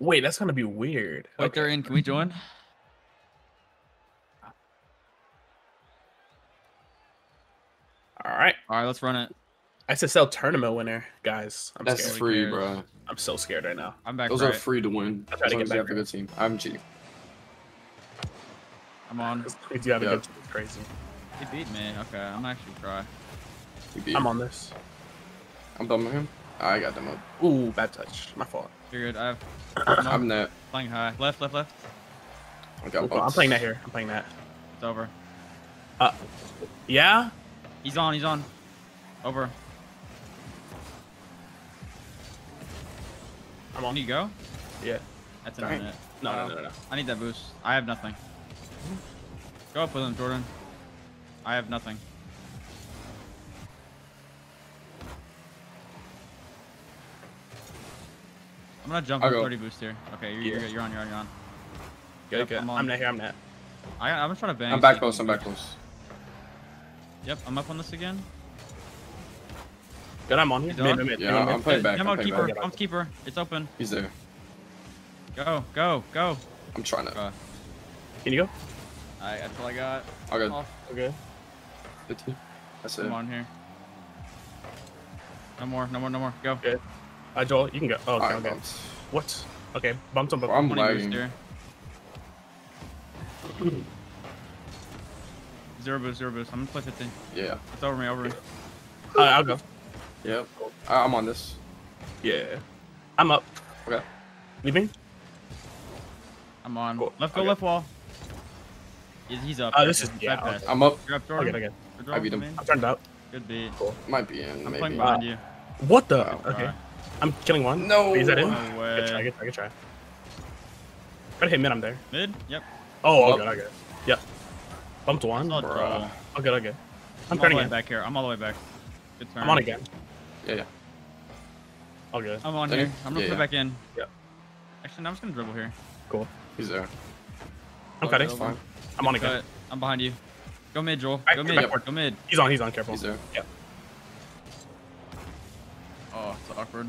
Wait, that's gonna be weird. Wait, Okay. they're in. Can we join? All right. All right, let's run it. SSL tournament winner, guys. I'm That's scared. free, bro. I'm so scared right now. I'm back Those right. are free to win. I'll try As to get as you have back a good team. I'm cheating. I'm on. If you have a Yeah. good team, it's crazy. He beat me. Okay, I'm actually cry. I'm on this. I'm done with him. I got them up. Ooh, bad touch. My fault. You're good. I have I'm net. playing high. Left, left, left. I got Cool, cool. I'm playing that here. I'm playing that. It's over. Uh, yeah. He's on. He's on. Over. I'm Can on. you go? Yeah. That's Dang. internet. No, no, no, no, no. I need that boost. I have nothing. Go up with him, Jordan. I have nothing. I'm gonna jump I'll on 30 boost here. Okay, you're, you're, Yeah. you're on, you're on, you're on. Good, Yep, good. I'm I'm, not here. I'm not. I, I'm trying to bang. I'm back you close. can- I'm back close. Yep, I'm up on this again. Good. I'm on here. Mid, mid, mid, Yeah, mid, mid. I'm playing back. Demo I'm playing keeper. back. I'm keeper. It's open. He's there. Go, go, go. I'm trying to. Uh, Can you go? I, that's all I got. I'll go. Off. Okay. 15. That's it. Come on here. No more, no more, no more. Go. Good. Uh, Joel, you can go. Oh, okay. Okay. What? Okay. Bumped him. Bro, Bumped. I'm 20 boost lagging. here. Zero boost, zero boost. I'm gonna play 15. Yeah. It's over me, over me. Uh, I'll go. Yep. I- I'm on this. Yeah. I'm up. Okay. Leaving? I'm on. Cool. Left go, Okay. left wall. He's, he's up. Uh, this is- yeah, side pass. I'm up. You're up, Okay, Jordan. okay. Good draw, I beat him. I'm turned out. Good beat. Cool. Might be in. I'm maybe. playing behind you. What the? Wow. okay. Alright. I'm killing one. No. Is that in? No Good try, way. good try, good try. Gotta hit mid, I'm there. Mid? Yep. Oh, all Up. good, all good. Yep. Bumped one. Solid bruh. draw. All good, all good. I'm I'm all turning the way in. back here. I'm all the way back. Good turn. I'm on again. Yeah, yeah. All good. I'm on There here. I'm gonna yeah, put yeah. it back in. Yep. Actually, no, I'm just gonna dribble here. Cool. He's there. I'm Oh, cutting. Fine. I'm on again. Cut. I'm behind you. Go mid, Joel. Go mid. forward. Go mid. He's on, he's on, careful. He's there. Yep. Oh, it's awkward.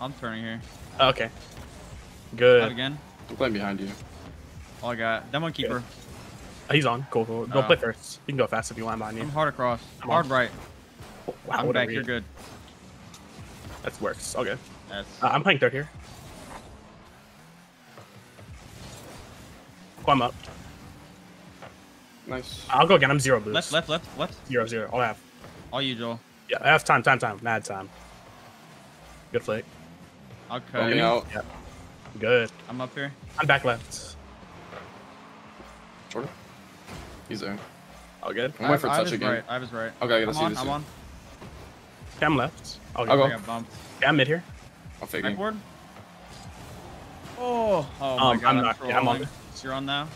I'm turning here. Uh, okay. Out Good. again. I'm playing behind you. All I got. Demo keeper. Uh, He's on. Cool, cool. Go Oh. play first. You can go fast if you want behind you. I'm hard across. I'm Hard on. right. Wow, I'm back. read. You're good. That works. Okay. That's. Uh, I'm playing third here. Go, I'm up. Nice. I'll go again. I'm zero boost. left, left, left, left. Zero, zero. All I have. All you, Joel. Yeah, I have time, time, time. Mad time. Good flick. I'll Going cut. out. Yeah. Good. I'm up here. I'm back left. Jordan. He's there. All good. I'm waiting for I, I touch was again. right. I was right. Okay, I gotta I'm see on. this. I'm here. on. Okay, I'm left. All good. I'll go. I got bumped. Yeah, I'm mid here. I'm faking. Backward. Oh. Oh my Um, god. I'm not- yeah, I'm on. trolling. You're on now.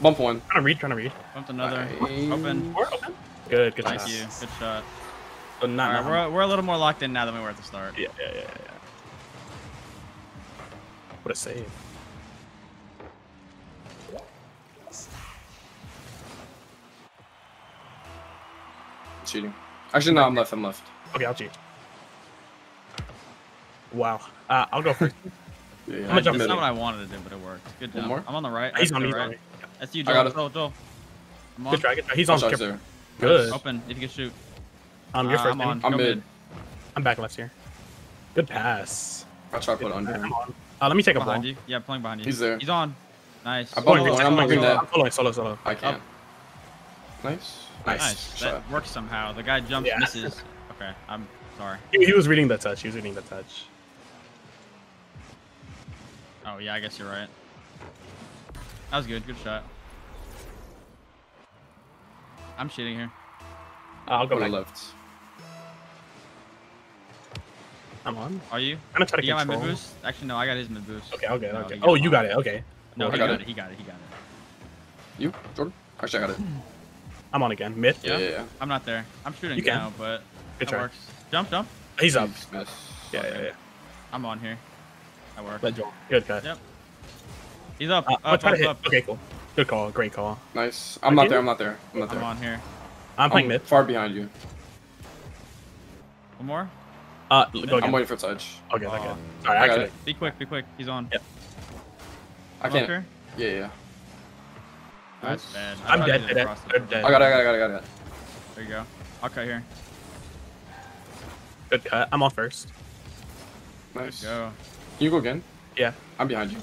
Bump one. Trying to read, trying to read. Bumped another. Nice. Open. We're open. Good, good Thank shot. you. Good shot. But not, All right, we're, we're a little more locked in now than we were at the start. Yeah, yeah, yeah, yeah. What a save. Cheating. Actually, no, I'm left. I'm left. Okay, I'll cheat. Wow. Uh, I'll go first. Yeah, yeah. I'm gonna jump That's not what I wanted to do, but it worked. Good One job. more? I'm on the right. He's on me, have he's to on right. That's you, I Joel. got it. Joel, Joel. I'm on. Good try, good try. He's on. sorry, careful. Good. Open. If you can shoot. Um, you're Uh, first. I'm on. I'm Go mid. I'm back left here. Good pass. I'll try to put it under I'm on. Uh, let me take a ball. Behind you. Yeah, playing behind you. He's there. He's on. Nice. I Oh, bumped you're one. taking- I'm not you're- that. I'm soloing, solo, solo. I can't. Nice. Nice. Nice. shot. That works somehow. The guy jumps, Yeah. misses. Okay, I'm sorry. He, he was reading the touch. He was reading the touch. Oh yeah, I guess you're right. That was good. Good shot. I'm shooting here. I'll go Go to back. left. I'm on. Are you? I'm gonna try to You got my control. mid boost? Actually, no. I got his mid boost. Okay, okay, No, okay. Oh, you got it. Okay. No, I he got got it. it. He got it. He got it. You, Jordan? Actually, I got it. I'm on again. Mid. Yeah, yeah, yeah. I'm not there. I'm shooting You can. now, but Good that try. works. Jump, jump. He's up. Please miss. Yeah, yeah, yeah. I'm on here. That works. Let Joel. Good cut. Yep. He's up. Uh, I'm up, up, to hit. up. Okay, cool. Good call. Great call. Nice. I'm not Again? there. I'm not there. I'm not there. I'm on here. I'm playing I'm mid. far behind you. One more. Uh, go I'm waiting for touch. Okay, okay. Oh. Sorry, I got it. Be quick. Be quick. He's on. Yep. I can't. up here? Yeah, yeah. That's Nice. bad. I'm thought dead, you dead, across the dead, I got it, I got it, I got it, I got it. There you go. I'll cut here. Good cut. I'm on first. Nice. Can Go. you go again? Yeah. I'm behind you.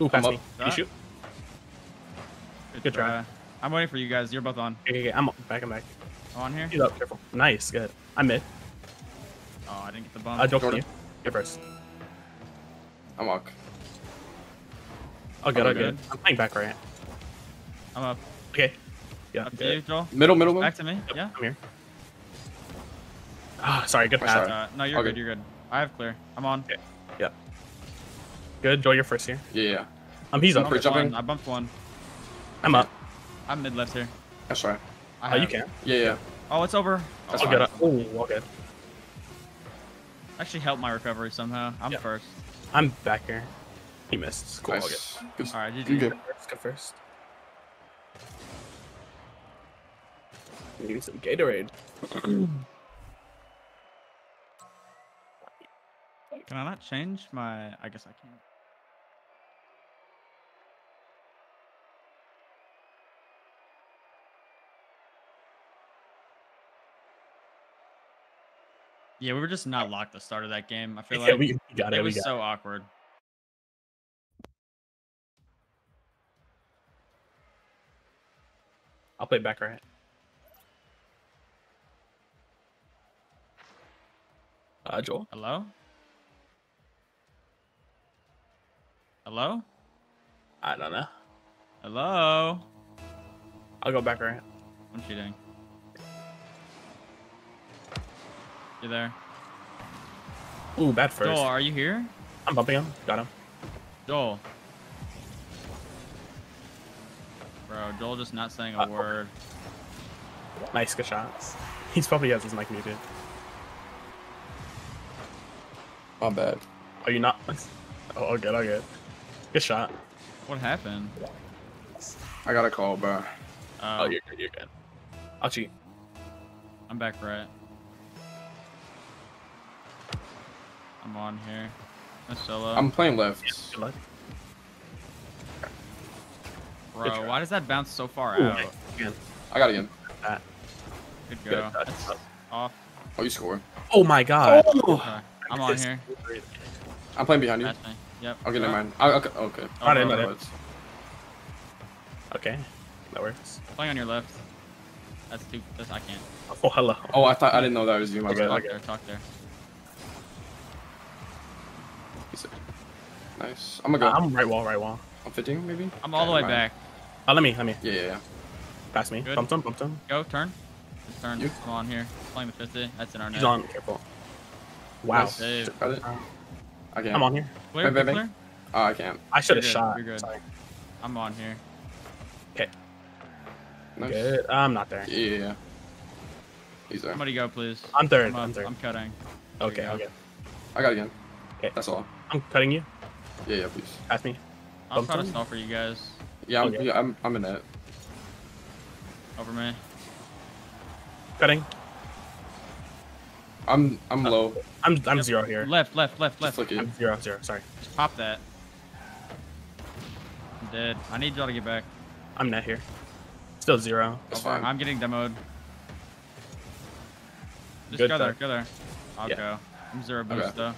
Ooh, pass up. me. Can you shoot? Good, Good try. I'm waiting for you guys. You're both on. Okay, okay, okay. I'm back. I'm back. I'm on here. He's up. Careful. Nice. Good. I'm mid. Oh, I didn't get the bump. Joel, can Jordan. you? You're first. I'm walk. Oh, good. Oh, Oh, good. good. I'm playing back right. I'm up. Okay. Yeah. Up to you, Good. Joel. Middle, middle, middle. Back to me. Yep, Yeah. I'm here. Ah, sorry. Good Oh, pass. Uh, no, you're Okay. good. You're good. I have clear. I'm on. Okay. Yep. Good. Joel, you're first here. Yeah, yeah. Um, he's I up. Jumping. one. I bumped one. I'm up. I'm mid left here. That's right. I Oh, you have- can. Yeah, yeah. Oh, it's over. That's I'll fine. get up. Oh, all good. Actually, helped my recovery somehow. I'm Yeah. first. I'm back here. He missed. It's cool. All. Nice. Good. All right, You GG. good? Let's go first. Need some Gatorade. Can I not change my? I guess I can't. Yeah, we were just not locked the start of that game. I feel Yeah, like we, got it. it was so awkward. I'll play back right. Uh, Joel. Hello? Hello? I don't know. Hello? I'll go back right. I'm cheating. You there? Ooh, bad first. Joel, are you here? I'm bumping him. Got him. Joel. Bro, Joel just not saying a Uh, word. Nice, good shots. He's probably has his mic muted. My bad. Are you not? Oh, all good, all good. Good shot. What happened? I got a call, bro. Uh, Oh, you're good, you're good. I'll cheat. I'm back right. I'm on here. No solo. I'm playing left. Good. Bro, why does that bounce so far Ooh, out? nice. Again. I got it again. Good Good go. touch. Off. Oh, you score. Oh my god. Okay. I'm on here. I'm playing behind you. Yep. Okay, never mind. I, okay, okay. Oh, Not in, bro. not in. But- Okay, that works. Playing on your left. That's too. That's, I can't. Oh, hello. Oh, I thought I didn't know that was you. My Okay, bad. Talk okay. there. Talk there. Nice. I'm gonna Uh, go. I'm right wall, right wall. I'm 15, maybe. I'm all the way mind. back. Uh, let me, let me. Yeah, yeah, yeah. Pass me. Good. Bumped him, bump him. Go turn. Just turn. You- I'm on here. Playing the 50. That's in our net. He's on. Careful. Wow. Nice. Save. Got it. I can't. I'm on here. Clear. Bang, bang, clear? Oh, I can't. I should have shot. you're good. Sorry. I'm on here. Nice. Good. I'm not there. Yeah, yeah, yeah. He's there. Somebody go, please. I'm third. I'm, I'm third. I'm cutting. There Okay, go. okay. I got it again. Okay. That's all. I'm cutting you. Yeah, yeah, please. Pass me. I'll try to Bump stall for you guys. Yeah, I'm, Okay. yeah, I'm, I'm in that. Over me. Cutting. I'm, I'm Uh, low. I'm I'm Yep. zero here. Left, left, left, left. flick. I'm zero, zero. Sorry. Just pop that. I'm dead. I need y'all to get back. I'm net here. Still zero. That's Over. fine. I'm getting demoed. Just Good go there, go there. I'll Yeah. go. I'm zero boost Okay. though.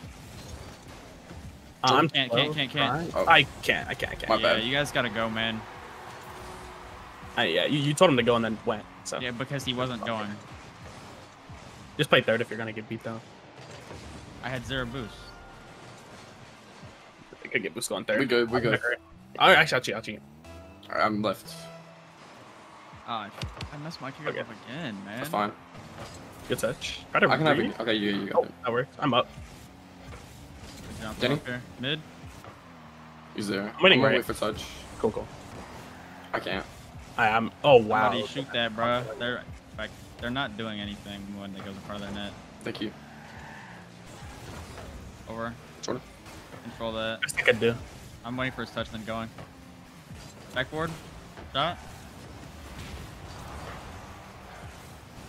Uh, I'm Can't, can't, can't, can't. Oh. I can't. I can't. I can't. My yeah, bad. you guys gotta go, man. Uh, yeah, you, you told him to go and then went. So Yeah, because he wasn't going. just play third if you're gonna get beat though. I had zero boost. I could get boost on third. We good, we good. Alright, actually, I'll cheat. I'll cheat. Alright, I'm left. Oh, I I messed my kick Okay. up again, man. That's fine. Good touch. Try to I can have breathe. it. Okay, yeah, you got Oh, it. that works. I'm up. Good jump Denny? up here. Mid. He's there. I'm winning gonna right. wait for touch. Cool, cool. I can't. I am. Oh wow. How do you shoot that, bro. They're like they're not doing anything when it goes in front of their net. Thank you. Over. Sort of. Control that. Best I do. I'm waiting for his touch, then going. Backboard. Shot.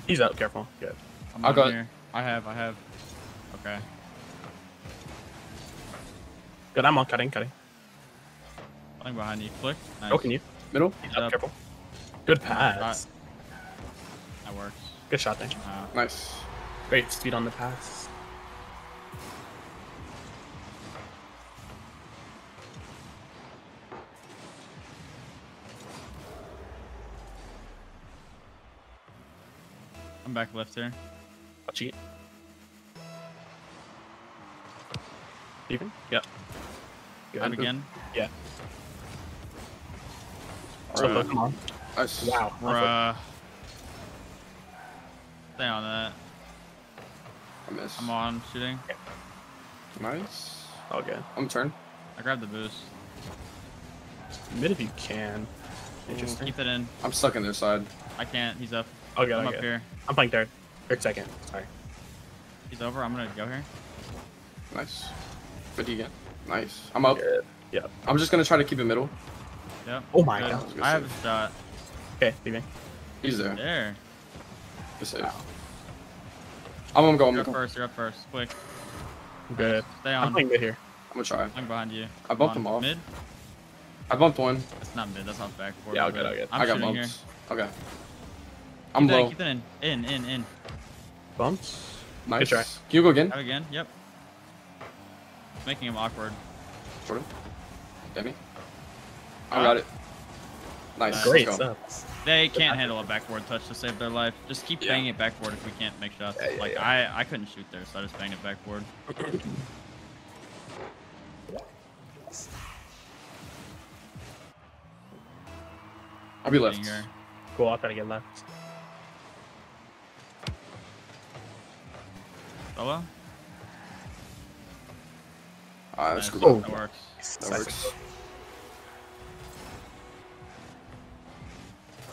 He's up. Careful. Good. I'm I got- here. I have. I have. Okay. Good. I'm on cutting. Cutting. Playing behind you. Flick. Nice. Oh, can you? Middle. He's Up. up. Careful. Good pass. That works. Good shot there. Uh, Nice. Great speed on the pass. I'm back left here. I'll cheat. Even? Yep. Good. Out again. Yeah. So Bruh. look, come on. Nice. Wow. Bruh. Stay on that. I miss. I'm on shooting. Nice. Okay. I'm turn. I grabbed the boost. Mid if you can. Interesting. Keep it in. I'm stuck in their side. I can't. He's up. Okay, I'm okay. up here. I'm playing third. Third second. Sorry. He's over. I'm gonna go here. Nice. 50 again. Nice. I'm up. Good. Yep. I'm just gonna try to keep it middle. Yeah. Oh my Good. god. I have a shot. Okay, leaving. He's there. There. Good save. I'm gonna go. I'm You're gonna up go. first. You're up first. Quick. Good. Stay I'm on. playing good here. I'm gonna try. I'm behind you. I bumped Come him off. Mid. I bumped one. That's not mid. That's off backboard. Yeah, My I'll get, bad. I'll get. I'm I got shooting here. bumps. Okay. I'm keep that, low. Keep that in. In. In. In. Bumps. Nice. try. Can you go again? Have again. Yep. Making him awkward. Jordan. Get me. Ah. I got it. Nice. Nice. Great Let's go. stuff. They can't handle a backboard touch to save their life. Just keep Yeah. banging it backboard if we can't make shots. Yeah, yeah, like yeah. I, I couldn't shoot there, so I just banged it backboard. I'll be left. Sitting here. Cool, I'll try to get left. Solo. Ah, Nice. that's good. Oh. That works. That works.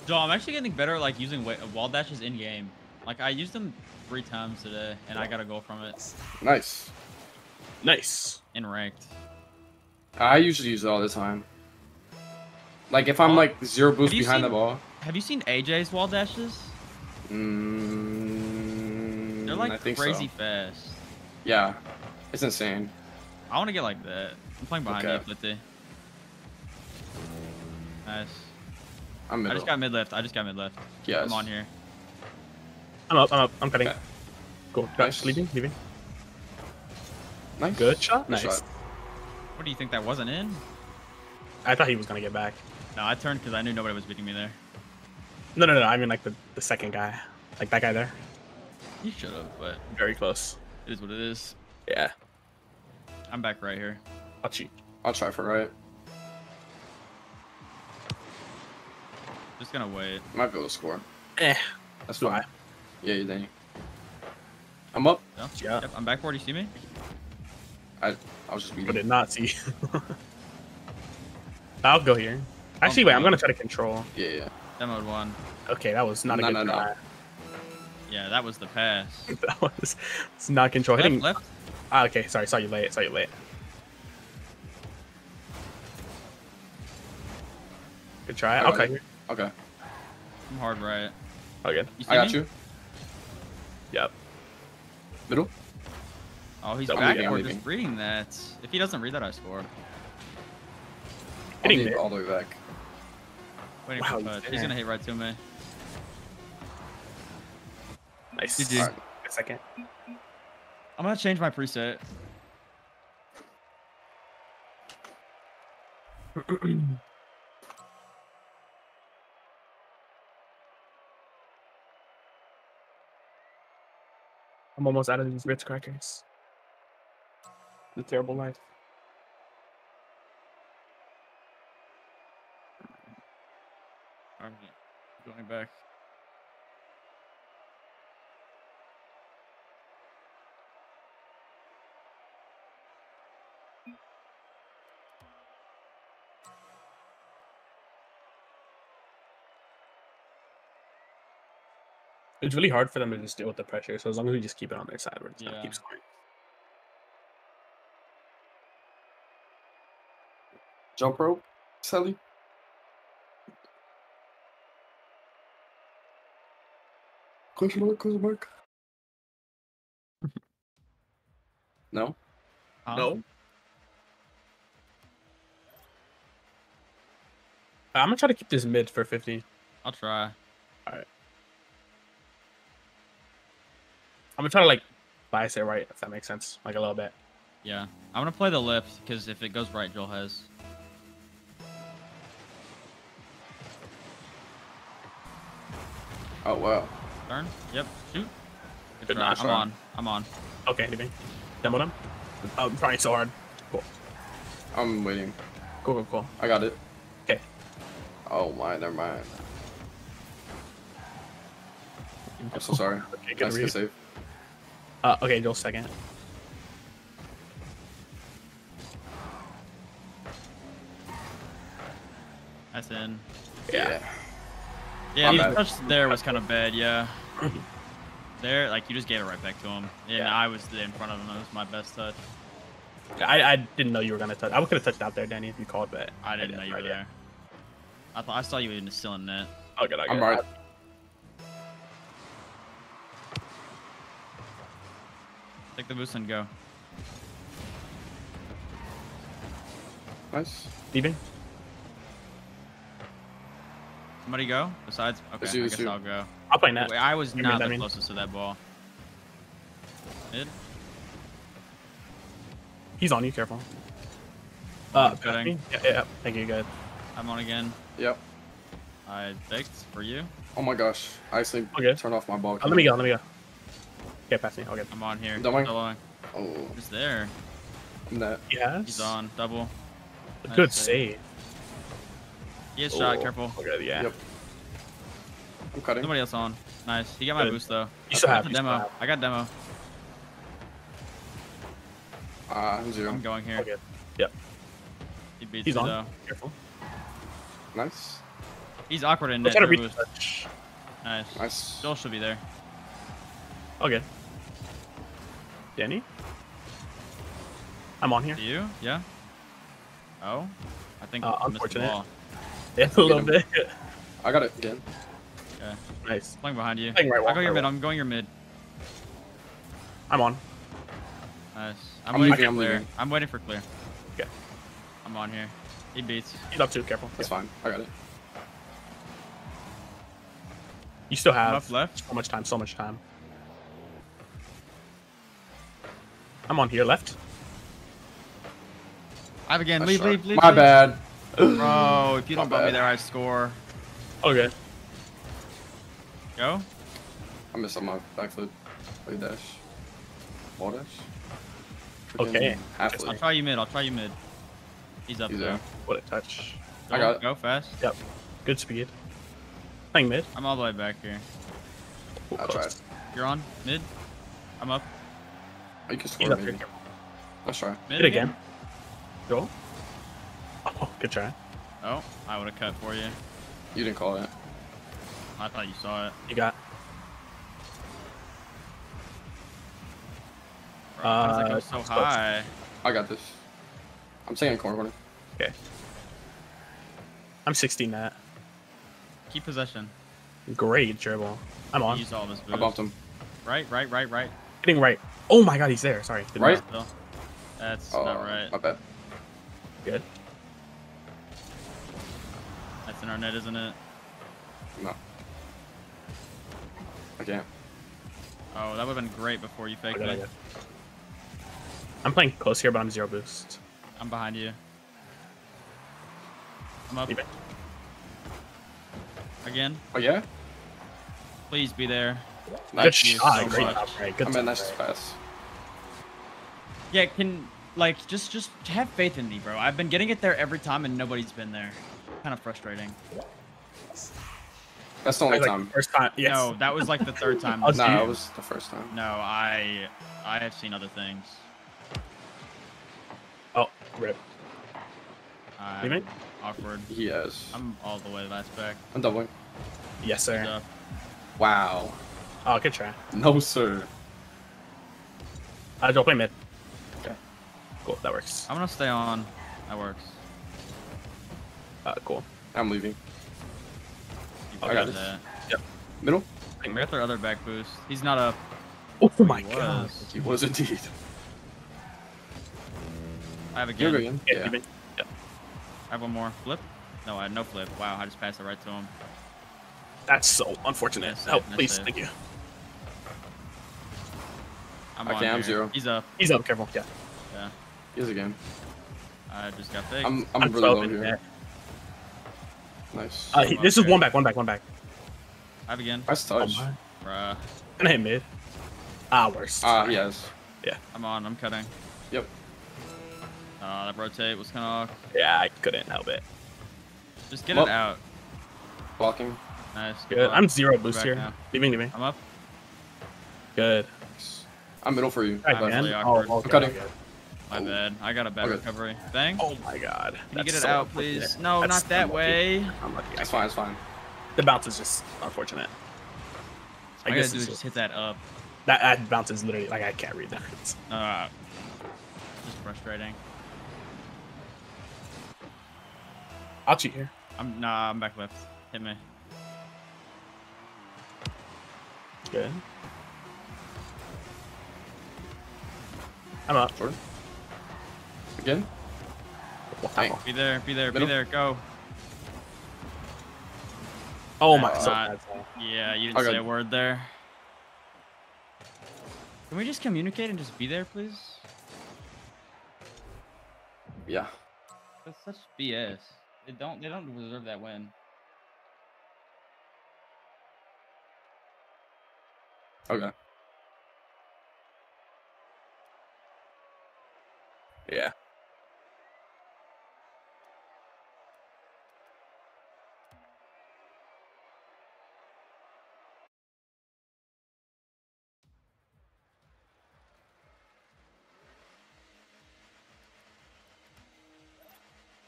Joe, I'm actually getting better at like using wa- wall dashes in game. Like I used them three times today, and I got a goal from it Nice. Nice. in ranked. I usually use it all the time. Like if I'm Oh, like zero boost you behind the seen- ball. Have you seen AJ's wall dashes? Mm, They're I like think crazy So. fast. Yeah, it's insane. I want to get like that. I'm playing behind Okay. you, Flitty. Nice. I'm I just got mid left. I just got mid left. yes. I'm on here. I'm up, I'm up, I'm cutting. Okay. Cool. Nice. Nice. Leaving, leaving. Nice. Good shot. Good Nice. shot. What do you think that wasn't in? I thought he was gonna get back. No, I turned because I knew nobody was beating me there. No, no, no. I mean like the, the second guy. Like that guy there. He should have, but Very close. it is what it is. Yeah. I'm back right here. I'll cheat. I'll try for right. Just gonna wait. Might be able to score. Eh. That's Do fine. I? Yeah, you're Danny. I'm up. No? Yeah. Yep, I'm back backboard. You see me? I I was just But beating. did not see. I'll go here. Actually, wait. I'm gonna try to control. Yeah, yeah. Demoed one. Okay, that was not a No, good no, no. try. Yeah, that was the pass. that was it's not control. Left, Hitting. left. Ah, okay. Sorry, saw you late. Saw you late. Good try. Alright. Okay. Okay. I'm hard right. Okay. You I got me? you. Yep. Middle. Oh, he's I'm leaving, I'm backward leaving. just reading that. If he doesn't read that, I score. Hitting leave mid. all the way back. Waiting Wow, for he's. He's gonna hit right to me. Nice. GG. Alright. Good second. I'm gonna change my preset. I'm almost out of these Ritz crackers. The terrible life. Alright, going back. It's really hard for them to just deal with the pressure. So as long as we just keep it on their side, we're just gonna keep scoring. Jump rope, Sally. Question mark? Question mark? no. Huh? No. I'm gonna try to keep this mid for 50. I'll try. Gonna try to like bias it right, if that makes sense, like a little bit. Yeah. I'm gonna play the lift because if it goes right, Joel has. Oh wow. Turn. Yep. Shoot. Good, Good try. notch, I'm on. I'm on. Okay, anything? Demo them. Oh, I'm trying so hard. Cool. I'm waiting. Cool, cool, cool. I got it. Okay. Oh my, never mind. I'm so sorry. Okay, good Nice read. save. Uh, okay, Joel second. That's in. Yeah. Yeah, My touch there was kind of bad. Yeah. There, like you just gave it right back to him, and Yeah. I was in front of him. That was my best touch. I, I didn't know you were gonna touch. I could have touched out there, Danny, if you called, but I didn't know you were right, there. I thought I saw you in still in net. Oh, good, I I'm right. Take the boost and go. Nice. Steven? Somebody go. Besides, okay, It's you, I guess you. I'll go. I'll play net. Wait, I was You mean not that the mean? closest to that ball. Mid. He's on you, careful. Uh, Good pass Yeah, yeah, thank you, good. I'm on again. Yep. I baked for you. Oh my gosh. I actually Okay. turned off my ball. Oh, let me go, let me go. Okay, pass me, okay. I'm on here. Don't mind. Soloing. Oh, He's there. I'm. Yes. He's on. Double. Good Nice save. He has shot. Oh. Careful. Okay, yeah. Yep. I'm cutting. Nobody else on. Nice. He got my Good. boost though. You still I have, got you still demo. have. I got demo. Ah, I'm zero. I'm going here. Okay, yep. He beats He's me on. though. Careful. Nice. He's awkward in I'm net. trying to for reach boost. touch. Nice. Nice. Joel should be there. Okay. Danny? I'm on here. You? Yeah. Oh. I think Uh, I missed the unfortunate. ball. Yeah, a little bit. I got it again. Okay. nice. Playing behind you. Playing right I'll wall, go your right mid. wall. I'm going your mid. I'm on. Nice. I'm, I'm waiting for I'm clear. leaving. I'm waiting for clear. Okay. I'm on here. He beats. He's up too, careful. That's Yeah. fine. I got it. You still have left. so much time, so much time. I'm on here, left. I have again. Leave, leave, leave. My leave. bad. Bro, if you My don't bump me there, I score. Okay. Go. I missed on my backflip. Play dash. Wall dash. Okay. Half I'll try you mid. I'll try you mid. He's up He's there. there. What a touch. I Go, got it. Go fast. Yep. Good speed. Playing mid. I'm all the way back here. Ooh, I'll try. You're on mid. I'm up. You can He's score up here. maybe. Let's try. Mid Hit again. Go. Oh, good try. Oh, I would have cut for you. You didn't call it. I thought you saw it. You got. Bro, how does that go Uh, so it's close. high? I got this. I'm saying corner corner. Okay. I'm 16 net. Keep possession. Great dribble. I'm on. Use all this I boost. bumped him. Right, right, right, right. Hitting right. Oh my god, he's there. Sorry. Didn't Right? know. That's Oh, not right. my bad. Good. That's in our net, isn't it? No. I can't. Oh, that would have been great before you faked oh, it. I'm playing close here, but I'm zero boost. I'm behind you. I'm up again. Oh yeah? Please be there. Good Nice. shot. so Great much. job, Ray. Good I job, meant nice Ray. pass. Yeah, can like just just have faith in me, bro. I've been getting it there every time and nobody's been there. Kind of frustrating. That's the only Like, time. First time. Yes. No, that was like the third time. Oh, No, dude. game. it was the first time. No, I I have seen other things. Oh, rip. I'm Leave it? awkward. He has. I'm all the way last back. I'm doubling. Yes, sir. Wow. Oh, good try. No, sir. I uh, Joel, play mid. Okay. Cool. That works. I'm gonna stay on. That works. Uh, cool. I'm leaving. You I got got this. that. Middle? We got their other back boost. He's not up. Oh my He god. was. He was indeed. I have You're again. good again. Yeah. Yeah. leave. I have one more. Flip. No, I had no flip. Wow, I just passed it right to him. That's so unfortunate. Nice Help, save, please. save. Thank you. I'm Okay, on I'm here. zero. He's up. He's up. Careful. Yeah. Yeah. Here's again. I just got big. I'm I'm, I'm really low 12 in here. there. Nice. Uh, he, I'm this is one back. One back. One back. I have again. nice Oh touch. my. Bruh. Gonna hit mid. Ah, worst. Ah, yes. Yeah. I'm on. I'm cutting. Yep. Uh, that rotate was kind of. Yeah, I couldn't help it. Just get Well- it out. Blocking. Nice. Good. luck. I'm zero boost back here. now. Leaving, me? I'm up. Good. I'm middle for you. Right, I'm man. really Oh, awkward. okay, cutting. okay. My Oh. bad. I got a bad Okay. recovery. Bang. Oh my god. Can you get it so out, unfortunate. please? No, That's not that unlucky. way. I'm lucky. I It's fine. It's fine. The bounce is just unfortunate. I I guess gotta do is just hit that up. that, that bounce is literally like I can't read that. It's- Uh, just frustrating. I'll cheat here. I'm nah. I'm back left. Hit me. Good. I'm up. Jordan. Again. Wow. Be there. Be there. Middle. Be there. Go. Oh my. That's So uh, not- so- Yeah, you didn't Okay. say a word there. Can we just communicate and just be there, please? Yeah. That's such BS. They don't. They don't deserve that win. Okay. Yeah.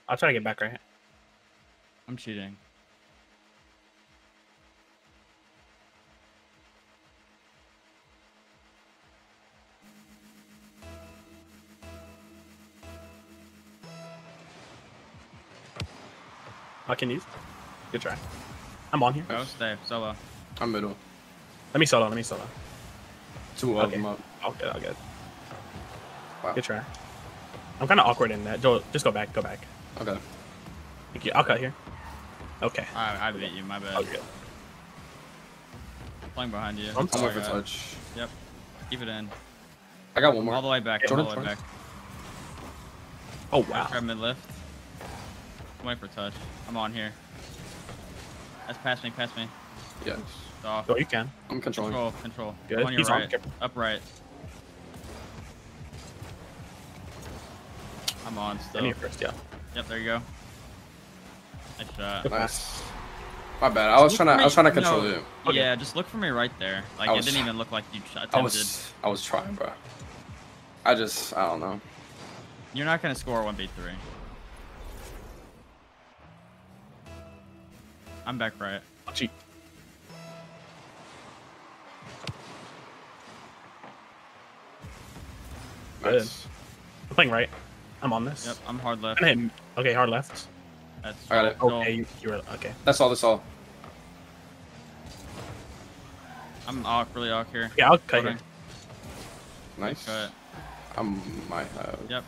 I'll try to get back right. I'm cheating. Can use. Good try. I'm on here. Go. Stay. Solo. I'm middle. Let me solo. Let me solo. Two of Okay. them up. I'll get. I'll get. Wow. Good try. I'm kind of awkward in that. Joel, just go back. Go back. Okay. Thank you. I'll cut here. Okay. I, I beat you. My bad. Oh, good. Playing behind you. I'm I'm sorry. for touch. Yep. Keep it in. I got one I'm all the way back. Jordan, all the way back. Oh wow. Grab mid lift. I'm waiting for touch. I'm on here. That's past me. past me. Yes. It's off. Oh, you can. I'm controlling. Control. Control. Good. I'm on your He's right. Careful. Upright. I'm on Give still. me first. Yeah. Yep. There you go. Nice shot. Nice. My bad. I was trying to. for I was trying to control no, you. Okay. Yeah, just look for me right there. Like I it didn't even look like you shot, I was. I was trying, bro. I just. I don't know. You're not gonna score one v three. I'm back right. I'll cheat. Good. Nice. I'm playing right. I'm on this. Yep. I'm hard left. I'm. Okay, hard left. That's I got it. Okay, you, you were okay. That's all. That's all. I'm awk, really awk here. Yeah, I'll cut Okay. here. Nice. Cut. I might have. Yep.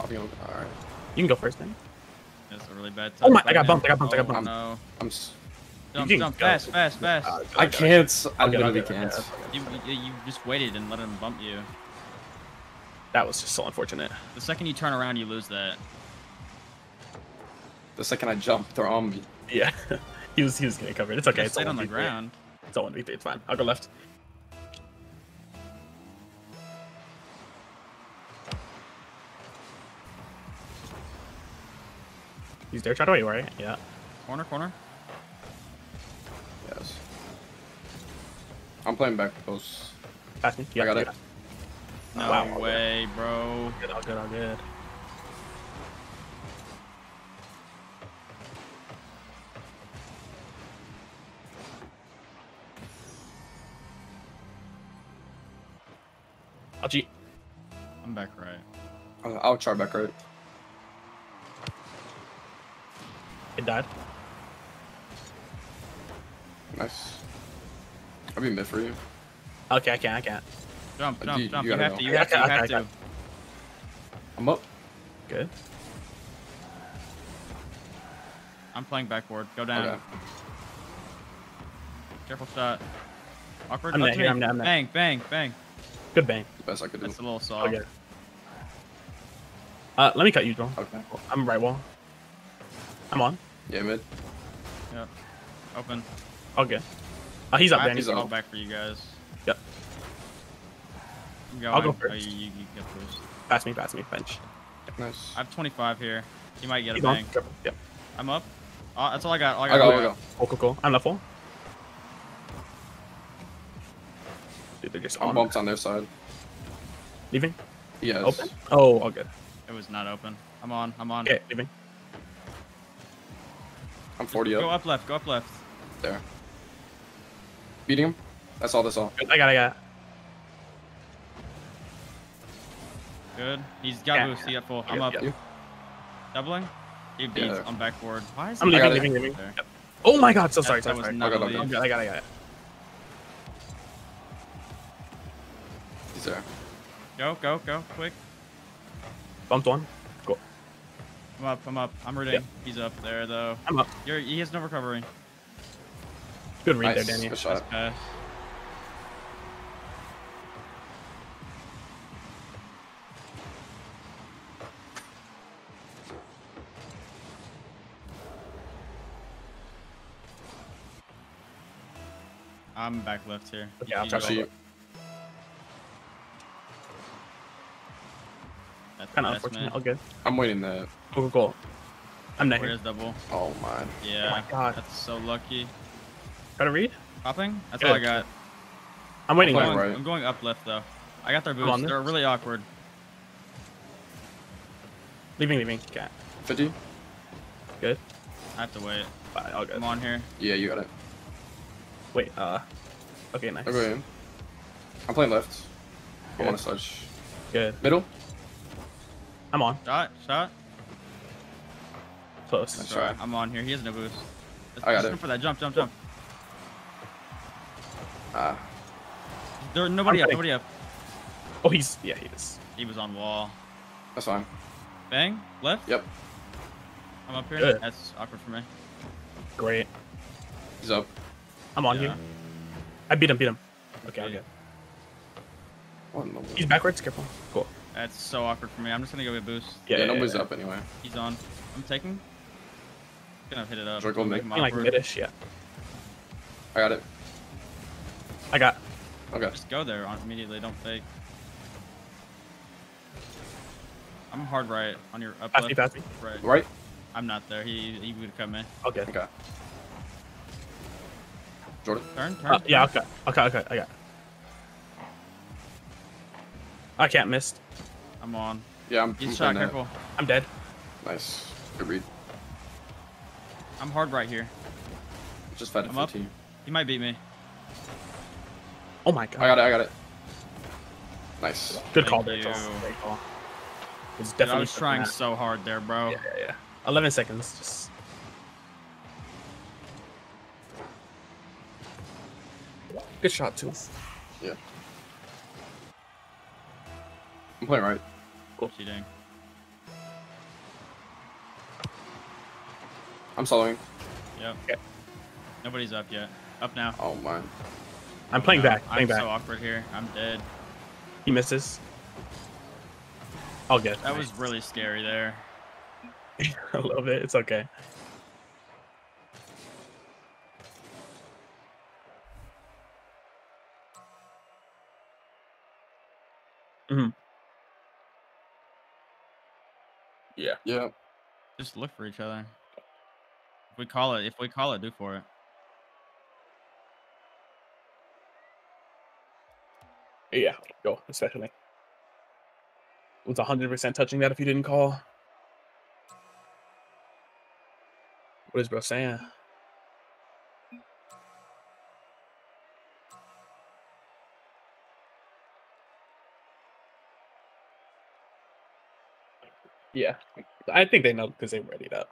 I'll be okay. All right. You can go first then. That's a really bad. Oh my- I got bumped, I got bumped, I got Oh, bumped. No. I'm. s- Jump, can jump, fast, fast, fast. Uh, I can't. I I'll get- I'll literally get- can't. get- I'll get. You, you, you just waited and let him bump you. That was just so unfortunate. The second you turn around, you lose that. The second I jump, they're on me. Yeah, he was he was getting covered. It's okay. It's stayed all on the ground. It's all one v three. It's fine. I'll go left. He's there. Try to wait, right? Yeah. Corner, corner. Yes. I'm playing back close. Pass me. Yeah, got it. No Wow. way, bro. Good, all good, all good. I'll cheat. I'm back right. I'll, I'll try back right. It died. Nice. I'll be mid for you. Okay, I can't. I can't. Jump, Uh, jump, you- jump. you You, have go. to. You have to. You have okay, to. okay. I'm up. Good. I'm playing backboard. Go down. Okay. Careful shot. Awkward. I'm up here. I'm net, I'm net. Bang, bang, bang. Good bang. The best I could do. That's a little soft. Okay. Uh, let me cut you, Joel. Okay. I'm right wall. I'm on. Yeah, mid. Yep. Open. Okay. Uh, he's up, I have Danny. He's to up. fall back for you guys. Yep. I'm going. I'll go Oh, first. you, you, you get first. Pass me, pass me, bench. Nice. I have 25 here. You might get a He's on. bang. Careful. Yep. I'm up. Oh, that's all I got. All I I got. go, I I go. got. Cool, cool, cool. I'm left wall. Dude, they're just I'm on. bumped on their side. Leaving. Yes. Open. Oh, all good. It was not open. I'm on. I'm on. Okay, leaving. I'm 40 Go up. up left. Go up left. There. Beating him. That's all that's all. I got, I got. it. Good. He's got Yeah. boost. He got full. I'm Yeah, up. yeah. Doubling. He beats Yeah. on backboard. Why is I'm he leaving, got it. leaving, leaving. Yep. Oh my god, so That- sorry, that sorry, was sorry. I got a it. lead. I got I got I got it. He's there. Go, go, go, quick. Bumped one. Cool. I'm up, I'm up. I'm reading. Yep. He's up there, though. I'm up. You're, he has no recovery. Good read Nice. there, Danny. Good shot. Okay. I'm back left here. Yeah, I'm You try go. to Actually, Kind of best, unfortunate. man. All good. I'm waiting that. Cool, cool, cool. I'm net here. Where's double? Oh my. Yeah. Oh, my God. That's so lucky. Try to read. Popping? That's Good. all I got. I'm waiting. I'm going, right. I'm going up left though. I got their boots. on. They're really awkward. Leaving, leaving. Okay. 50? Good. I have to wait. Bye. All good. I'm on here. Yeah, you got it. Wait. Uh. Okay. Nice. I'll go in. I'm playing left. I Good. want to touch. Good. Middle? I'm on. Shot, shot. Close. Nice That's all right. I'm on here. He has no boost. Just, I got it. for that. Jump, jump, jump. Ah. There, nobody I'm up, kidding. nobody up. Oh, he's. Yeah, he is. He was on wall. That's fine. Bang, left. Yep. I'm up here. Good. That's awkward for me. Great. He's up. I'm on Yeah. here. I beat him. Beat him. Okay. Okay. Okay. What in He's backwards. Careful. Cool. That's so awkward for me. I'm just gonna go get boost. Yeah. Yeah, yeah, nobody's yeah. up anyway. He's on. I'm taking. Gonna hit it up. Draco Make mid. him I think like awkward. midish. Yeah. I got it. I got. Okay. Just go there immediately. Don't fake. I'm hard right on your up Pass left. me. Pass me. Right. Right? I'm not there. He he would come in. Okay. Okay. Jordan? Turn, turn. Uh, yeah. Okay. Okay. Okay. I got. I can't miss. I'm on. Yeah, I'm, He's I'm shot. playing that. Careful. I'm dead. Nice. Good read. I'm hard right here. Just fed it I'm up. 15. He might beat me. Oh my god. I got it, I got it. Nice. Good Thank call there, you. Great call. It's Dude, definitely I was trying something so hard there, bro. Yeah, yeah, yeah. 11 seconds. Just. Good shot too. Yeah. I'm playing right. Cheating. I'm soloing. Yep. Okay. Nobody's up yet. Up now. Oh my. I'm playing No, back. Playing I'm back. so awkward here. I'm dead. He misses. I'll get. That was really scary there. a little bit. It's okay. hmm Yeah. Yeah. Just look for each other. If we call it, if we call it, do for it. Yeah. Go. Especially. It was 100% touching that if you didn't call. What is bro saying? Yeah, I think they know because they readied up.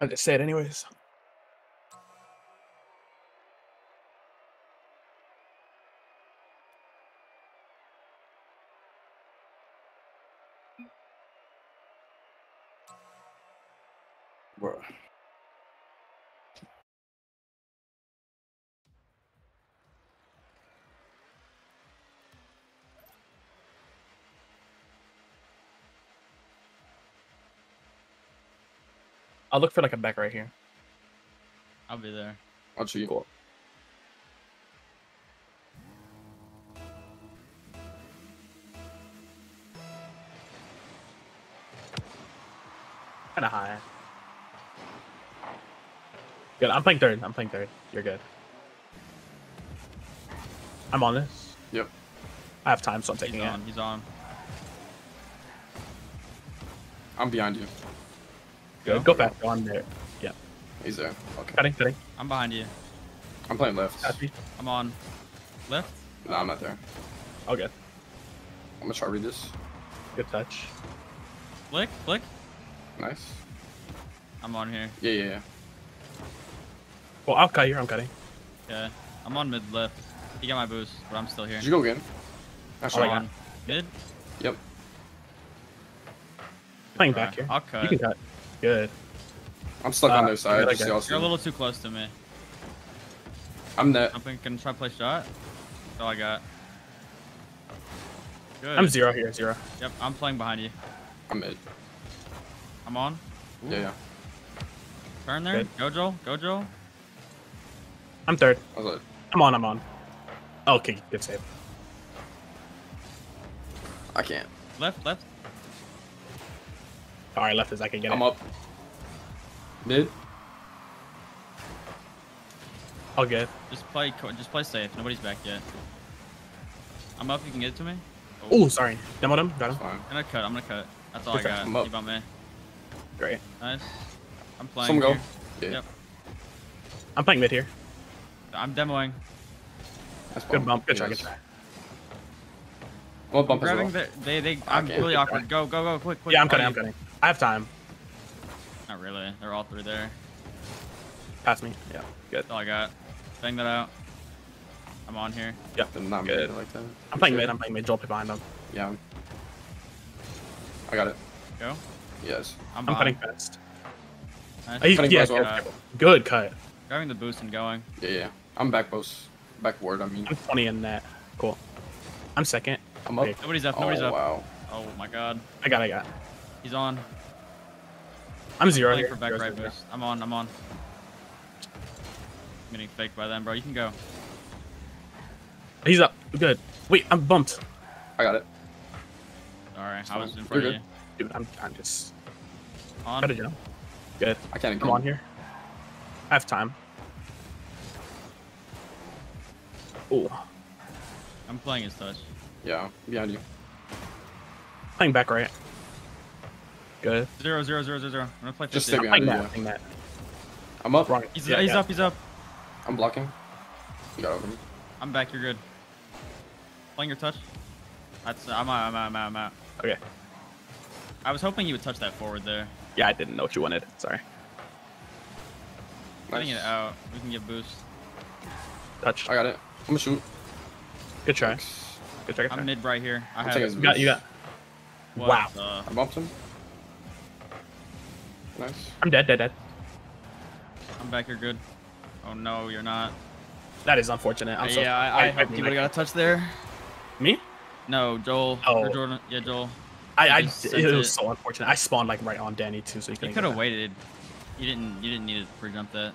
I just said anyways. I'll look for like a back right here. I'll be there. I'll cheat. Cool. Kind of high. Good. I'm playing third. I'm playing third. You're good. I'm on this. Yep. I have time, so I'm He's taking it. on. He's on. I'm behind you. Good. Go back. Go on there. Yeah. He's there. Okay. Cutting. Cutting. I'm behind you. I'm playing left. Copy. I'm on. Left. No, I'm not there. Good. I'm gonna try to read this. Good touch. Flick. Flick. Nice. I'm on here. Yeah, yeah, yeah. Well, I'll cut here. I'm cutting. Yeah. I'm on mid left. He got my boost, but I'm still here. Did you go again? Actually, my on. Mid. Yep. Playing Okay, back here. I'll cut. You can cut. Good. I'm stuck Uh, on their side. good, I Just guess. y'all see. You're a little too close to me. I'm net. I'm gonna try to play shot. That's all I got. Good. I'm zero here. Zero. Yep, I'm playing behind you. I'm mid. I'm on. Yeah, yeah. Turn there. Good. Go Joel. Go Joel. I'm third. I was like, I'm on. I'm on. Okay. Good save. I can't. Left. Left. All right. Left as I can get I'm it. up. Mid. All good. Just play. Just play safe. Nobody's back yet. I'm up. You can get it to me. Oh, sorry. Demoed him. Got him. fine. I'm gonna cut. I'm gonna cut. That's all I Good try. got. I'm up. Keep on me. Great. Nice. I'm playing. Some go. here. Yeah. Yep. I'm playing mid here. I'm demoing. That's Good bump. Good try. Yes. Good try. I'm up bump Grabbing well. the. They. They. I'm Okay. really awkward. Go. Go. Go. Quick. Quick. Yeah, I'm all cutting. you. I'm cutting. I have time. Not really. They're all through there. Pass me. Yeah. Good. That's all I got. Bang that out. I'm on here. Did not Good. like that. I'm playing Appreciate mid. I'm playing mid. Joel play behind them. Yeah. I'm- got it. Go. Yes. I'm, I'm cutting behind. fast. Nice. He's- Cutting yeah. as well. good. Good cut. Grabbing the boost and going. Yeah, yeah. I'm back post. Backward, I mean. I'm 20 in that. Cool. I'm second. I'm up. Okay. Nobody's up. Oh, Nobody's up. wow. Oh my god. I got. I got. He's on. I'm zero Playing here. for back right zero. boost. I'm on. I'm on. Getting faked by them, bro. You can go. He's up. Good. Wait. I'm bumped. I got it. Sorry, I fine. was in You're front of good. you. Dude, I'm. I'm just. On. Gotta jump. Good. I can't I'm on here. I have time. Oh, I'm playing his touch. Yeah, behind you. playing back right. Good. Zero, zero, zero, zero, zero. I'm gonna play 50. Just stay I'm behind playing you. that. Playing that. I'm up. Wrong. He's, Yeah, he's yeah. up. He's up. I'm blocking. You got over me. I'm back. You're good. Playing your touch. That's. I'm out. I'm out. I'm out. I'm out. Okay. I was hoping you would touch that forward there. Yeah, I didn't know what you wanted. Sorry. Getting it out. We can get boost. Touch. I got it. I'm gonna shoot. Good try. Good try. Good I'm mid right here. I I'm have. it. You got. You got. What Wow. the- I bumped him. Nice. I'm dead. Dead. Dead. I'm back. You're good. Oh no, you're not. That is unfortunate. I'm so. yeah, I, I, hope mean, you would have got a touch there. Me? No, Joel. Oh. Or Jordan. Yeah, Joel. I. I. You It, was it. so unfortunate. I spawned like right on Danny too, so he You couldn't. could have waited. You didn't. You didn't need to pre-jump that.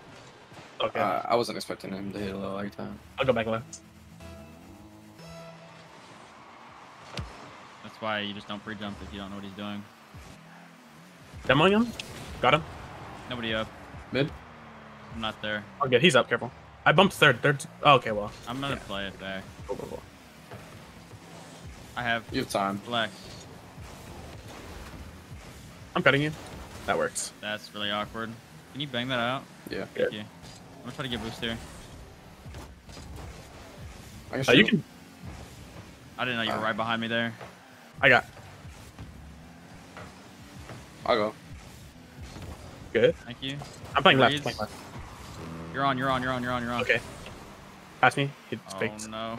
Okay. Uh, I wasn't expecting him to hit a low like that. I'll go back left. That's why you just don't pre-jump if you don't know what he's doing. Demoing him. Got him. Nobody up. Mid. I'm not there. Oh, good. He's up. Careful. I bumped third. Third. Oh, okay. Well. I'm gonna Yeah. play it there. Cool, cool, cool. I have You have time. flex. I'm cutting you. That works. That's really awkward. Can you bang that out? Yeah. Good. Thank you. I'm gonna try to get boost here. I can Uh, you can. I didn't know you were Uh. right behind me there. I got. I'll go. Good. Thank you. I'm playing left. Playing left. You're on. You're on. You're on. You're on. You're on. Okay. Pass me. It's Oh faked. no.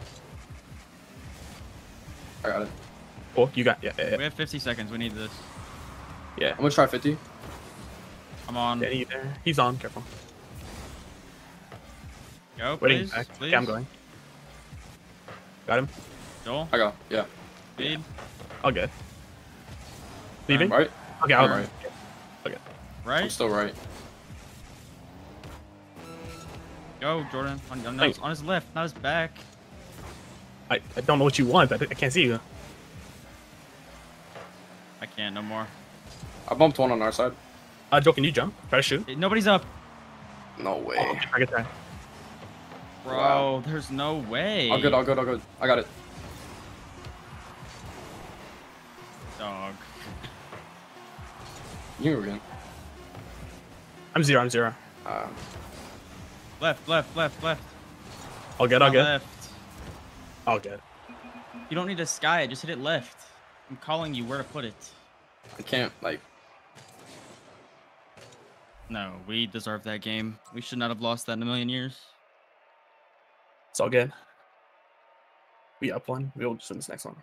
I got it. Cool. You got. Yeah. Yeah. We have 50 seconds. We need this. yeah. I'm gonna try 50. I'm on. Danny, there? He's on. Careful. Go, Waiting please. back. please. Yeah, I'm going. Got him. Joel, I go. Yeah. speed. All good. Leaving? Right. Okay, I'll Alright. Okay. I'm still right. Go, Jordan. On, on, his, on his left, not his back. I, I don't know what you want. I, I can't see you. I can't no more. I bumped one on our side. Uh, Joe, can you jump? Try to shoot. Nobody's up. No way. Oh, I get that. Bro, Wow. there's no way. All good. All good. All good. I got it. Dog. You again. I'm zero. I'm zero. Uh, Left, left, left, left. All good. All On good. Left. All good. You don't need to sky it. Just hit it left. I'm calling you where to put it. I can't like. No, we deserve that game. We should not have lost that in a million years. It's all good. We up one. We'll just win this next one.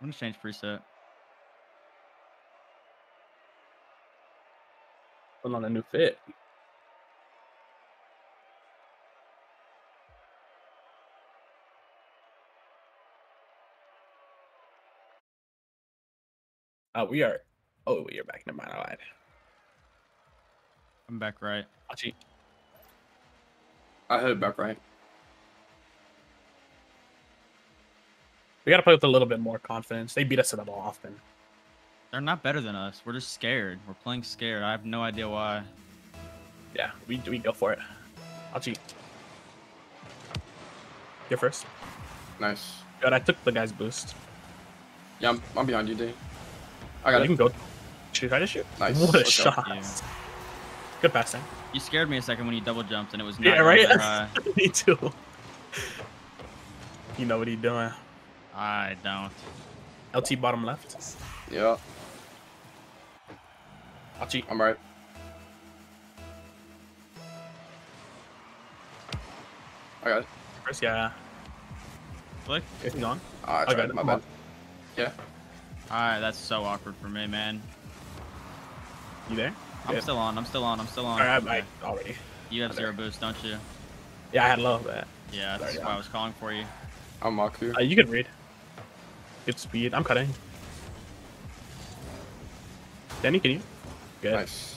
I'm gonna change preset. Put on a new fit. Uh, we are. Oh, we are back. Never mind. I lied. I'm back right. I'll cheat. I heard back right. We gotta play with a little bit more confidence. They beat us to the ball often. They're not better than us. We're just scared. We're playing scared. I have no idea why. Yeah, we we go for it. I'll cheat. You're first. Nice. Good. I took the guy's boost. Yeah, I'm, I'm behind you, D. I got you it. can go. Should you try to shoot? Nice. What a Let's go. shot. Yeah. Good passing. You scared me a second when you double jumped and it was not Yeah, right. Me too. You know what he's doing. I don't. LT bottom left. Yeah, I'll cheat. I'm right. I got it. First, yeah. Flick. If he's on. Ah, I Okay, tried. My come bad. on. Yeah. Alright, that's so awkward for me, man. You there? I'm Yeah. still on. I'm still on. I'm still on. Alright, I, Okay. I already. You have I'm zero boost, don't you? Yeah, I had love that. Yeah, that's Sorry, why I was calling for you. I'm Maku. Uh, you can read. Good speed. I'm cutting. Danny, can you? Good. Nice.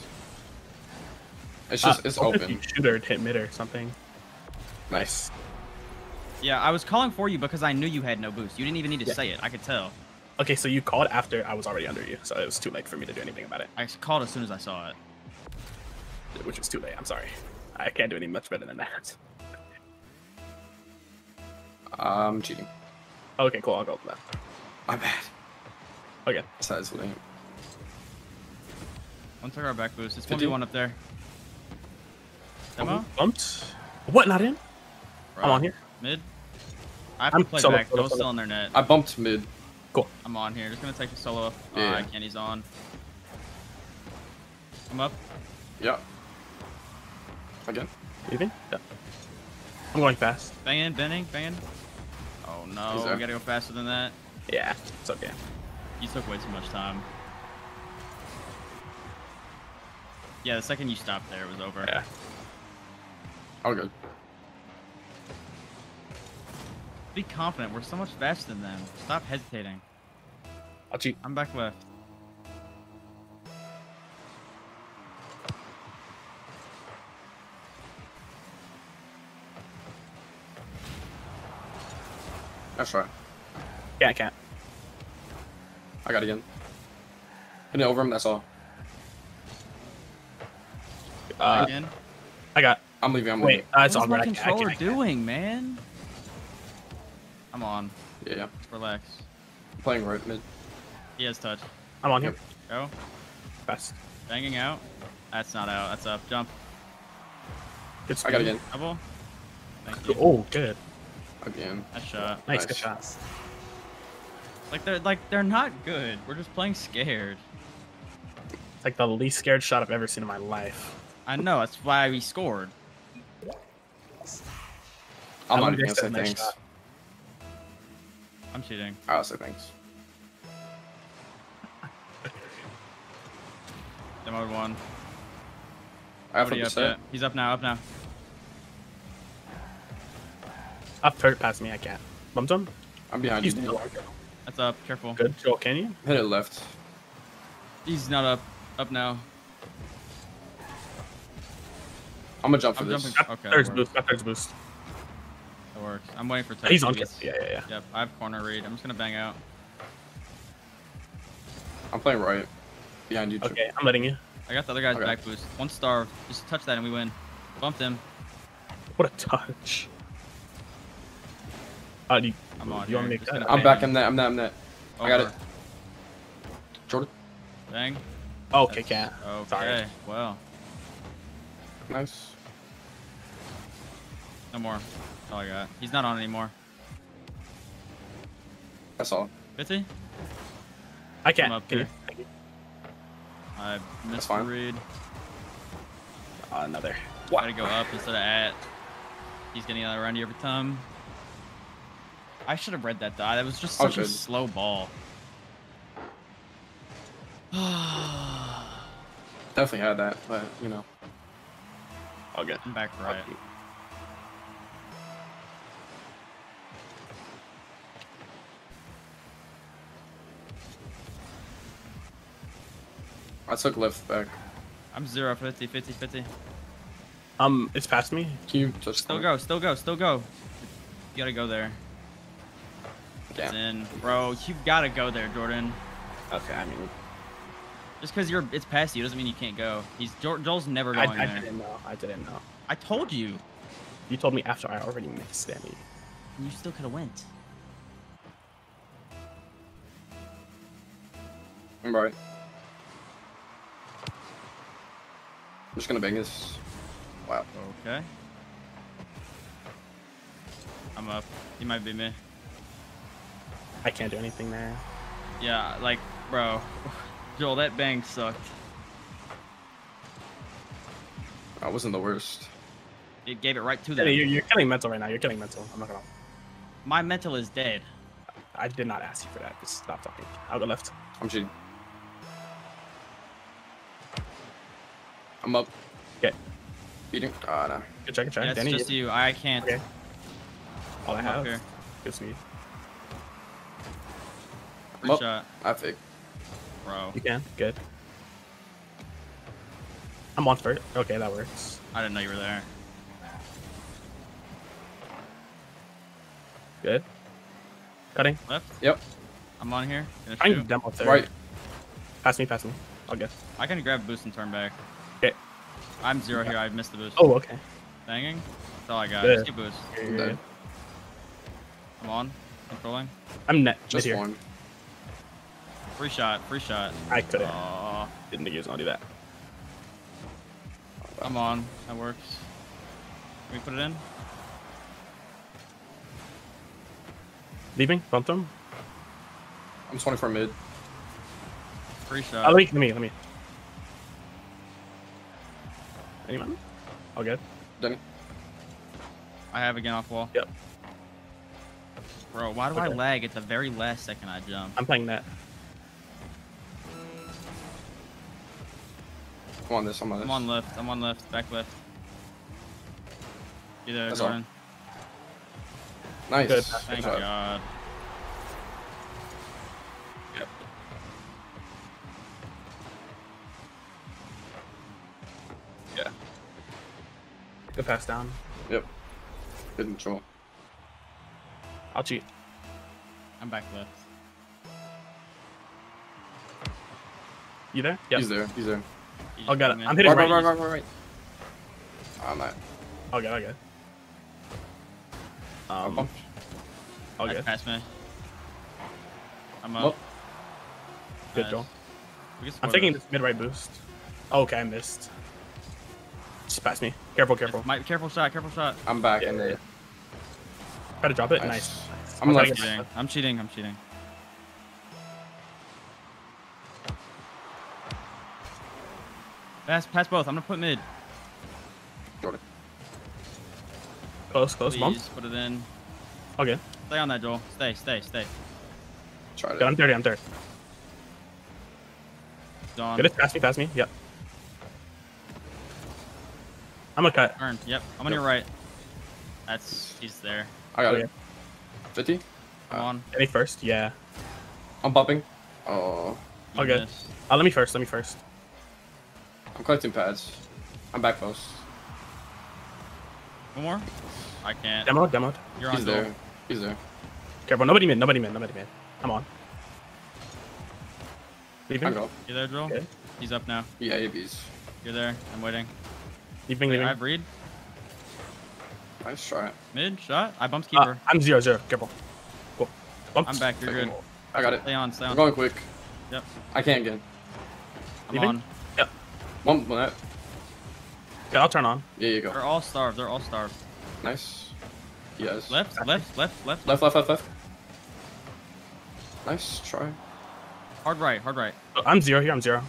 It's Uh, just it's open. you shoot or hit mid or something. Nice. Yeah, I was calling for you because I knew you had no boost. You didn't even need to Yeah. say it. I could tell. Okay, so you called after I was already under you, so it was too late for me to do anything about it. I called as soon as I saw it. Which was too late. I'm sorry. I can't do any much better than that. I'm cheating. Okay, cool. I'll go with that. My bad. Okay. Besides lame. One took our back boost. It's Did you? 1v1 up there. Demo? Bumped. What? Not in? I'm on here. Mid? I have to I'm play solo, back. solo, Joel's solo. still in their net. I bumped mid. Cool. I'm on here. Just gonna take the solo up. Oh, Yeah. I can't. He's on. I'm up. Yeah. Again. Leaving? Yeah. I'm going fast. Banging, bending, banging. Oh no, there. we gotta go faster than that. Yeah, it's okay. You took way too much time. Yeah, the second you stopped there, it was over. Yeah. All good. Be confident. We're so much faster than them. Stop hesitating. I'll cheat. I'm back left. That's right. Yeah, I can't. I got it again. Hit it over him. That's all. Uh, Again. I got. I'm leaving. I'm Wait, leaving. uh, it's what on my red. I can't- I controller I doing, man? I'm on. Yeah, yeah. Relax. I'm playing right mid. He has touch. I'm on here. Go. Fast. Banging out. That's not out. That's up. Jump. Good I got it again. Double. Thank you. Oh, good. Again. Nice shot. Nice, good Nice. shots. Like they're like they're not good. We're just playing scared. It's like the least scared shot I've ever seen in my life. I know. That's why we scored. I'm I not wouldn't even gonna say thanks. shot. I'm cheating. I'll say thanks. Demo one. I have What are to up say. He's up now. Up now. Up third past me, I can't. Bumped him. I'm behind He's you. That's up. Careful. good. Joel, can you? Hit it left. He's not up. Up now. I'm gonna jump for I'm this. jumping. Okay, third's boost. Got third's boost. That works. I'm waiting for. He's on. Yeah, yeah, yeah. Yep. I have corner read. I'm just gonna bang out. I'm playing right. Behind you. Chip. Okay, I'm letting you. I got the other guy's Okay. back boost. One star. Just touch that and we win. Bumped him. What a touch. Uh, you, I'm on you want me to Just cut? gonna I'm bang back. him. I'm net. I'm net. I'm net. I got it. Jordan. Bang. Oh, okay, That's- can't. Okay. Sorry. Well, Nice. no more. That's all I got. He's not on anymore. That's all. 50? I can't. up Can here. you? I missed the fine. read. Uh, another. Gotta go up instead of at. He's getting another roundy every time. I should have read that die. That was just Oh, such a slow ball. Definitely had that, but you know. All good. I'm back right. I took left back. I'm 0 50, 50, 50. Um, it's past me. Can you just Still go, still go, still go. You gotta go there. Yeah. in. Bro, you gotta go there, Jordan. Okay, I mean, Just because you're it's past you doesn't mean you can't go. He's Jo- Joel's never I, going I there. didn't know. I didn't know. I told you. You told me after I already missed Sammy. You still could have went. I'm right. I'm just gonna bang this. Wow. Okay. I'm up. He might be me. I can't do anything there. Yeah, like, bro. Joel, that bang sucked. That wasn't the worst. It gave it right to Yeah, them. you're, you're killing mental right now. You're killing mental. I'm not gonna. My mental is dead. I did not ask you for that. Just stop talking. I'll go left. I'm shooting. I'm up. Okay. Beating. Ah, no. Good try. Good try. Yeah, it's Danny, just you. I can't. Okay. all I I'm up have. here. Good speed. I'm Free up. shot, I fake. bro. You can. Good. I'm on first. Okay, that works. I didn't know you were there. Good. Cutting. Left. Yep. I'm on here. Gonna Trying to demo third. Right. Pass me. Pass me. I'll get. I can grab boost and turn back. Okay. I'm zero here. I've missed the boost. Oh, okay. Banging. That's all I got. Good. Just get boost. You're good. I'm on. Controlling. I'm net. Just mid here. one. Free shot. Free shot. I couldn't. Aw. Didn't think he was gonna do that. I'm on. That works. Can we put it in? Leaving. Bumped him. I'm 24 mid. Free shot. Oh, let me. Let me. Let me. Anyone? All good. Done. I have again off wall. Yep. Bro, why do I lag at the very last second I jump? I'm playing net. I'm on this. I'm on this. I'm on left. I'm on left. Back left. You there, That's all. Jordan? Nice. Good. Good Thank job. God. Yep. Yeah. Good pass down. Yep. Good control. I'll cheat. I'm back left. You there? Yep. He's there. He's there. You Oh, just got it. me I'm hitting Right, right. right, right, right, right. I'm not. All good. All good. Um, all Nice. Pass me. I'm up. Well, Good, Nice. Joel. I'm taking this. this mid right boost. Oh, okay, I missed. Just pass me. Careful, careful. My, careful shot. Careful shot. I'm back Yeah, in yeah, there. Try to drop it. Nice. Nice. nice. I'm I'll try left. to get Cheating. I'm cheating. I'm cheating. Pass, pass both. I'm gonna put mid. Jordan. Close, close, mom. Put it in. Okay. Stay on that, Joel. Stay, stay, stay. Try Yeah, I'm 30, I'm 30. Dawn. Get it, pass me, pass me. Yep. I'm gonna cut. Turn. Yep. I'm on Yep. your right. That's he's there. I got Okay. it. 50? Come Uh, on. Any first? Yeah. I'm bumping. Oh, You Okay. missed. Uh, let me first, let me first. I'm collecting pads. I'm back close. One more. I can't. Demo, demo. You're He's on there. Joel. He's there. Careful, nobody mid, nobody mid, nobody mid. I'm on. I Leaving? go. You there, Drill? Okay. He's up now. Yeah, ABs. You're there. I'm waiting. Leaving, Wait, leaving. I have read. Nice try. Mid shot. I bumped Uh, keeper. I'm zero, zero. Careful. Cool. Bump. I'm back. You're good. I got it. Stay on. Stay I'm on. going quick. Yep. I can't get. I'm Leaving? on. One minute. Yeah, I'll turn on. Yeah, you go. They're all starved. They're all starved. Nice. Yes. Left. Left. Left. Left. Left, left, left, left. Nice try. Hard right. Hard right. I'm zero here, I'm zero.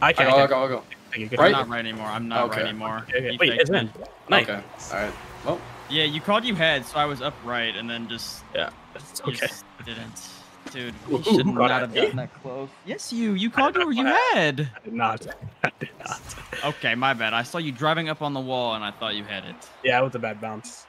I I can't. go, I I can't. go, I go. Thank you. Right? I'm not right anymore. I'm not Okay. right anymore. Okay, okay. Wait, faked it's in. Nice. Okay. Alright. Well, Yeah, you called you head, so I was up right, and then just Yeah. It's okay. just didn't. Dude, you should not have gotten that close. Yes, you. You called did you had. I did not. I did not. Okay, my bad. I saw you driving up on the wall, and I thought you had it. Yeah, it was a bad bounce.